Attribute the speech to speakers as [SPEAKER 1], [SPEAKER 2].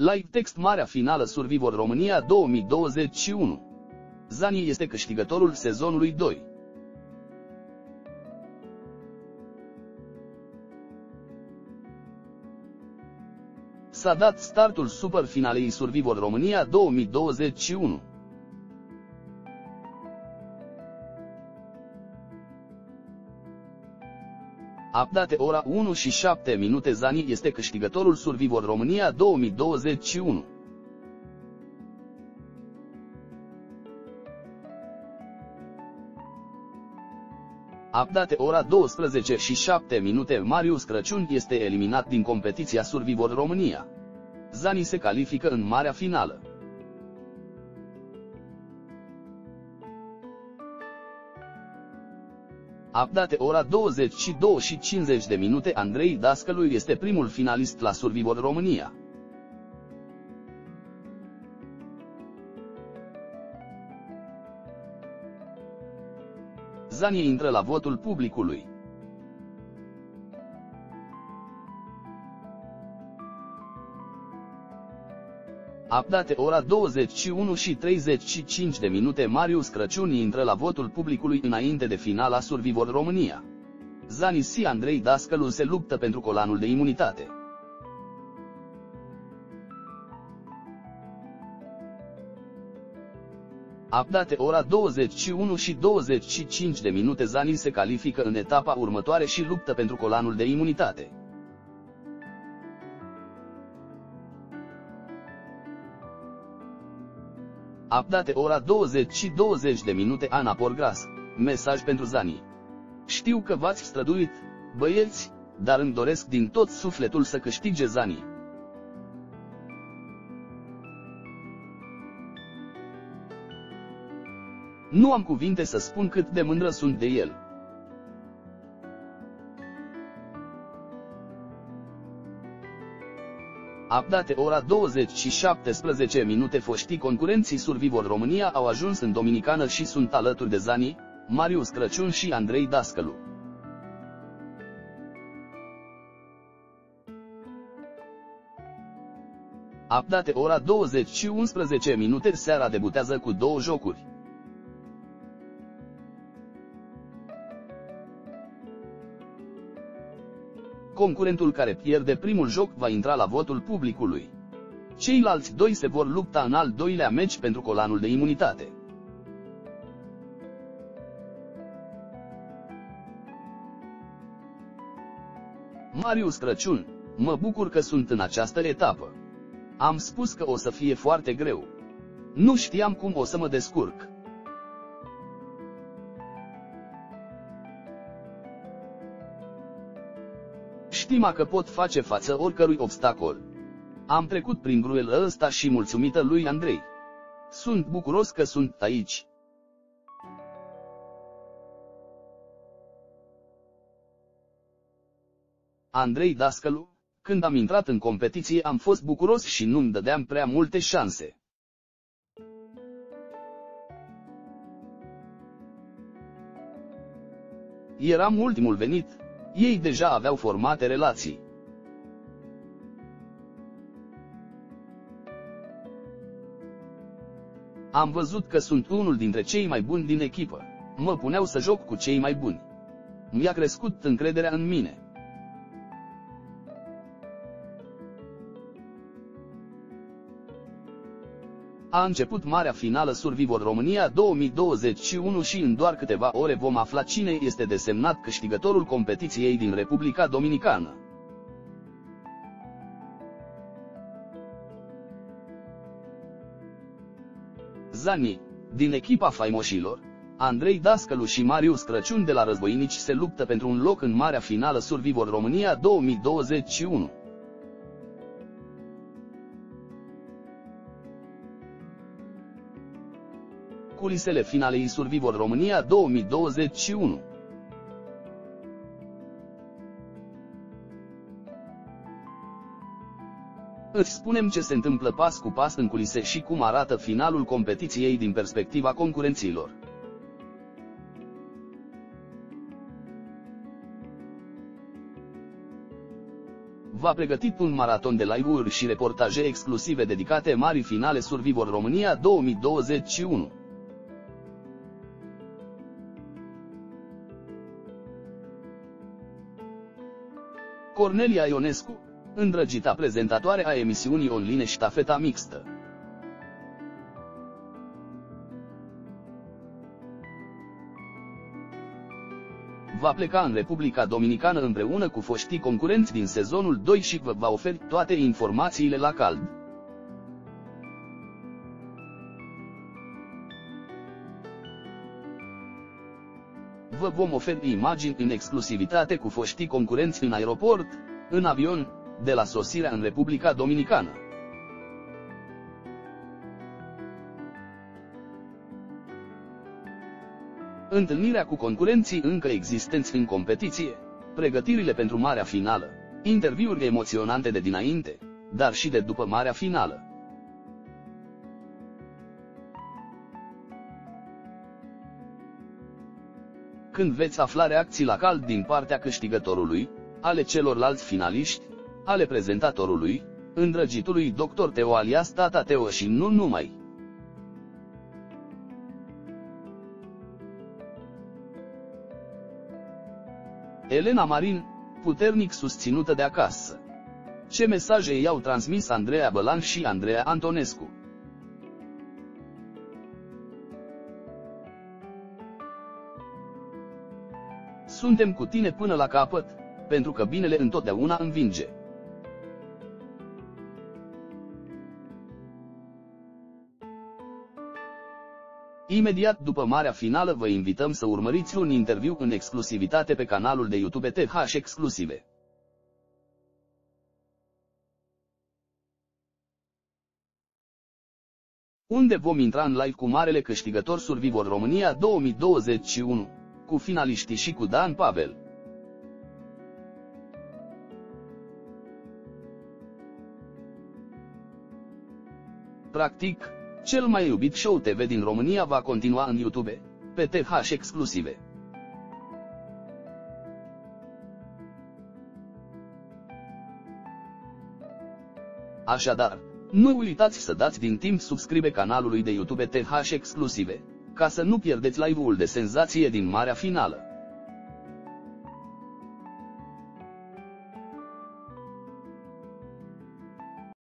[SPEAKER 1] Live text Marea Finală Survivor România 2021 Zani este câștigătorul sezonului 2. S-a dat startul superfinalei Survivor România 2021. Update ora 1 și 7 minute Zani este câștigătorul Survivor România 2021. Update ora 12 și 7 minute Marius Crăciun este eliminat din competiția Survivor România. Zani se califică în marea finală. Update ora 22 și 50 de minute Andrei Dascălu este primul finalist la Survivor România. Zanie intră la votul publicului. Update ora 21 și 35 de minute Marius Crăciun intră la votul publicului înainte de finala Survivor România. Zani și Andrei Dascălu se luptă pentru colanul de imunitate. Update ora 21 și 25 de minute Zani se califică în etapa următoare și luptă pentru colanul de imunitate. Update ora 20 și 20 de minute Ana Porgras. Mesaj pentru Zani. Știu că v-ați străduit, băieți, dar îmi doresc din tot sufletul să câștige Zani. Nu am cuvinte să spun cât de mândră sunt de el. Update ora 20 și 17 minute foștii concurenții Survivor România au ajuns în Dominicană și sunt alături de Zani, Marius Crăciun și Andrei Dascălu. Update ora 20 și 11 minute seara debutează cu două jocuri. Concurentul care pierde primul joc va intra la votul publicului. Ceilalți doi se vor lupta în al doilea meci pentru colanul de imunitate. Marius Crăciun, mă bucur că sunt în această etapă. Am spus că o să fie foarte greu. Nu știam cum o să mă descurc. Stima că pot face față oricărui obstacol. Am trecut prin gruel ăsta și mulțumită lui Andrei. Sunt bucuros că sunt aici. Andrei Dascălu, când am intrat în competiție am fost bucuros și nu-mi dădeam prea multe șanse. Eram ultimul venit, ei deja aveau formate relații. Am văzut că sunt unul dintre cei mai buni din echipă. Mă puneau să joc cu cei mai buni. Mi-a crescut încrederea în mine. A început marea finală Survivor România 2021 și în doar câteva ore vom afla cine este desemnat câștigătorul competiției din Republica Dominicană. Zani, din echipa faimoșilor, Andrei Dascălu și Marius Crăciun de la Războinici se luptă pentru un loc în marea finală Survivor România 2021. Culisele finalei Survivor România 2021. Îți spunem ce se întâmplă pas cu pas în culise și cum arată finalul competiției din perspectiva concurenților. v-a pregătit un maraton de live-uri și reportaje exclusive dedicate marii finale Survivor România 2021. Cornelia Ionescu, îndrăgita prezentatoare a emisiunii online Ștafeta Mixtă. va pleca în Republica Dominicană împreună cu foștii concurenți din sezonul 2 și vă va oferi toate informațiile la cald. Vă vom oferi imagini în exclusivitate cu foștii concurenți în aeroport, în avion, de la sosirea în Republica Dominicană. întâlnirea cu concurenții încă existenți în competiție, pregătirile pentru marea finală, interviuri emoționante de dinainte, dar și de după marea finală. Când veți afla reacții la cald din partea câștigătorului, ale celorlalți finaliști, ale prezentatorului, îndrăgitului Dr. Teo alias Tata Teo și nu numai. Elena Marin, puternic susținută de acasă. Ce mesaje i-au transmis Andreea Bălan și Andreea Antonescu? Suntem cu tine până la capăt, pentru că binele întotdeauna învinge. Imediat după marea finală vă invităm să urmăriți un interviu în exclusivitate pe canalul de YouTube TH Exclusive. Unde vom intra în live cu marele câștigător Survivor România 2021, cu finaliștii și cu Dan Pavel. Practic, cel mai iubit show TV din România va continua în YouTube, pe TH exclusive. Așadar, nu uitați să dați din timp subscribe canalului de YouTube TH exclusive, ca să nu pierdeți live-ul de senzație din marea finală.